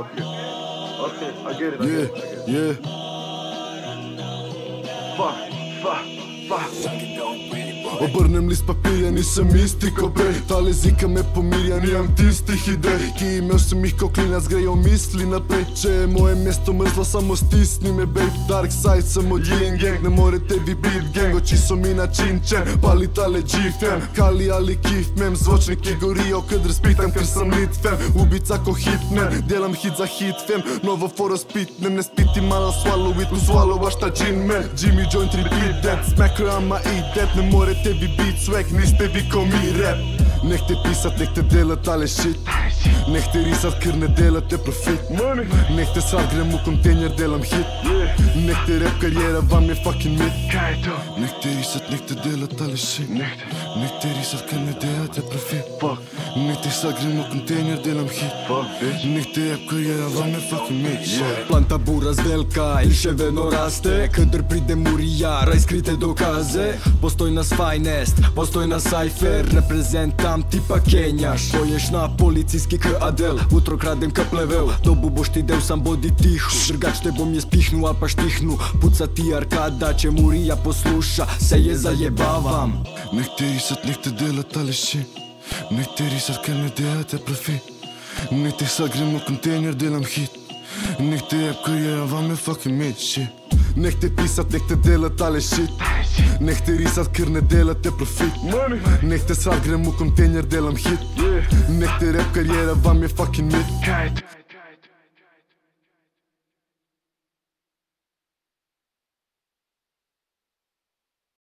Okay. Okay, I get it. I yeah. Get it, I get it. Yeah. Fuck, fuck, fuck. Suck it, don't really Obrnem list papirja, nisem isti ko prej Ta lezika me pomirja, nimam tistih idej Ki imel sem jih ko klinac, grejo misli naprej. Če je moje mesto mrzlo, samo stisni me babe. Dark side sem od yin gang, ne morete vi bit gang Oči so mi na čin čen, pali tale G-fam Kali ali kif mem, zvočniki gorijo Kad razpitam, ker sem lit fam Ubica ko hitman, delam hit za hit fam Novo foro spitnem, ne spiti malo swallow it Swallow šta gin man, Jimmy joint repeat that. Smacker ama eat that, ne morete vi beat swag Niste vi ko mi rap Nek te pisat, nek te delat ale shit Nek te risat kër ne delate profit Money. Nek te sad grem u kontejner delam hit Yeah. Nek te rap karijera vam je fucking mit Kaj je to? Nek te risat, nek te delat ale shit Nek te. Nek te risat kër ne delate profit Fuck, Nek te sad grem u kontejner delam hit fuck, bitch. Nek te rap karijera vam je fucking mit. Planta buraz velika i ševeno raste Këndër pride muria, raj skrite dokaze. Postoj nas finest, postoj nas cypher. Reprezentam tipa kenjash Po jesh na policijski kë adel. Utro kradem ka plevel Dobu bosh ti deu sam bodi tihu Drgač te bom je spihnu a pa štihnu Puca ti arkada që muria poslusha Se je zajebavam. Nek te risat, nek te delat ale shit Nek te risat kër ne delate profit Nek te sad grem u kontejner delam hit. Nek te rap karijera vam je fucking mit shit Nek te pisat, nek te delat ale shit Nek te risat kër ne delate profit Money. Nek te sad grem u kontejner delam hit Yeah. Nek te rap karijera vam je fucking mit Kaj je to?